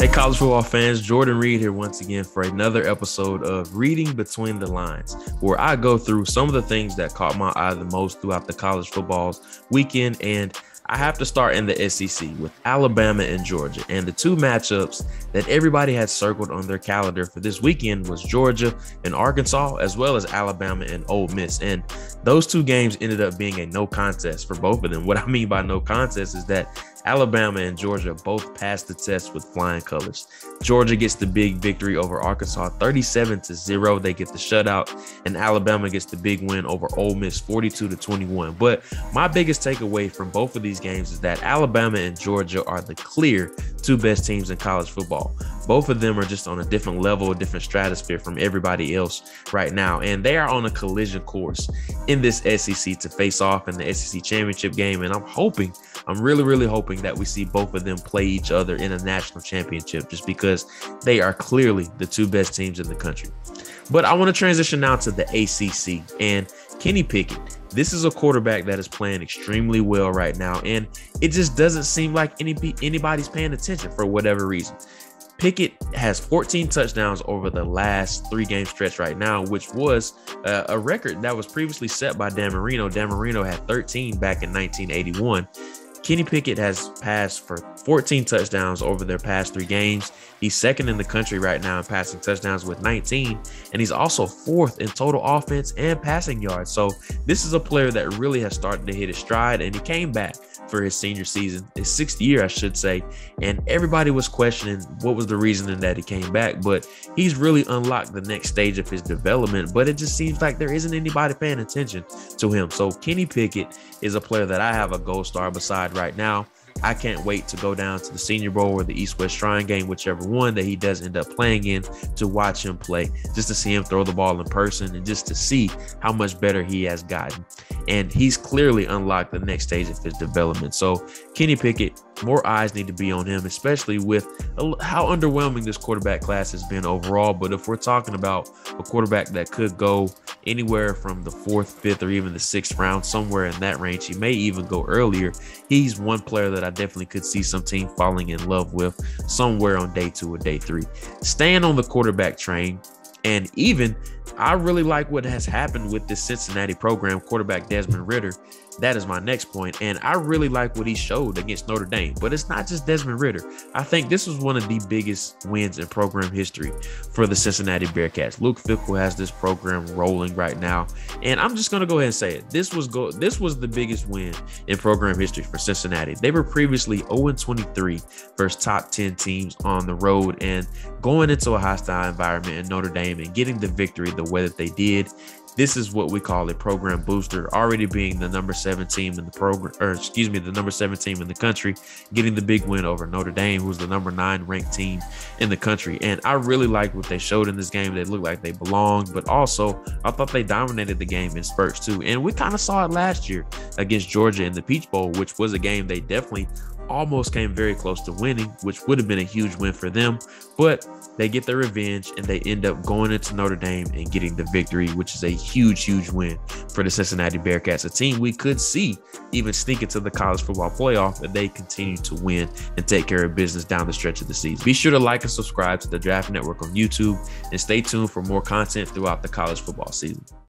Hey, college football fans, Jordan Reid here once again for another episode of Reiding Between the Lines, where I go through some of the things that caught my eye the most throughout the college football's weekend. And I have to start in the SEC with Alabama and Georgia. And the two matchups that everybody had circled on their calendar for this weekend was Georgia and Arkansas, as well as Alabama and Ole Miss. And those two games ended up being a no contest for both of them. What I mean by no contest is that Alabama and Georgia both passed the test with flying colors. Georgia gets the big victory over Arkansas 37 to 0. They get the shutout, and Alabama gets the big win over Ole Miss 42 to 21. But my biggest takeaway from both of these games is that Alabama and Georgia are the clear two best teams in college football. Both of them are just on a different level, a different stratosphere from everybody else right now. And they are on a collision course in this SEC to face off in the SEC championship game. And I'm hoping, I'm really, really hoping that we see both of them play each other in a national championship just because they are clearly the two best teams in the country. But I want to transition now to the ACC and Kenny Pickett. This is a quarterback that is playing extremely well right now, and it just doesn't seem like any anybody's paying attention for whatever reason. Pickett has 14 touchdowns over the last three game stretch right now, which was uh, a record that was previously set by Dan Marino. Dan Marino had 13 back in 1981. Kenny Pickett has passed for 14 touchdowns over their past three games. He's second in the country right now in passing touchdowns with 19, and he's also fourth in total offense and passing yards. So this is a player that really has started to hit his stride, and he came back for his senior season, his sixth year, I should say. And everybody was questioning what was the reasoning that he came back, but he's really unlocked the next stage of his development. But it just seems like there isn't anybody paying attention to him. So Kenny Pickett is a player that I have a gold star beside right now. I can't wait to go down to the Senior Bowl or the East West Shrine game, whichever one that he does end up playing in, to watch him play, just to see him throw the ball in person and just to see how much better he has gotten and he's clearly unlocked the next stage of his development. So Kenny Pickett, more eyes need to be on him, especially with how underwhelming this quarterback class has been overall. But if we're talking about a quarterback that could go anywhere from the fourth, fifth, or even the sixth round, somewhere in that range, he may even go earlier. He's one player that I definitely could see some team falling in love with somewhere on day two or day three. Staying on the quarterback train, and even I really like what has happened with this Cincinnati program, quarterback Desmond Ridder. That is my next point. And I really like what he showed against Notre Dame. But it's not just Desmond Ridder. I think this was one of the biggest wins in program history for the Cincinnati Bearcats. Luke Fickell has this program rolling right now. And I'm just gonna go ahead and say it. This was go this was the biggest win in program history for Cincinnati. They were previously 0-23 versus top 10 teams on the road and going into a hostile environment in Notre Dame and getting the victory the way that they did this is what we call a program booster, already being the number seven team in the program, or excuse me, the number seven team in the country, getting the big win over Notre Dame, who's the number nine ranked team in the country. And I really liked what they showed in this game. They looked like they belonged, but also I thought they dominated the game in spurts too. And we kind of saw it last year against Georgia in the Peach Bowl, which was a game they definitely almost came very close to winning, which would have been a huge win for them. But they get their revenge and they end up going into Notre Dame and getting the victory, which is a huge, huge win for the Cincinnati Bearcats, a team we could see even sneak into the college football playoff if they continue to win and take care of business down the stretch of the season. Be sure to like and subscribe to the Draft Network on YouTube and stay tuned for more content throughout the college football season.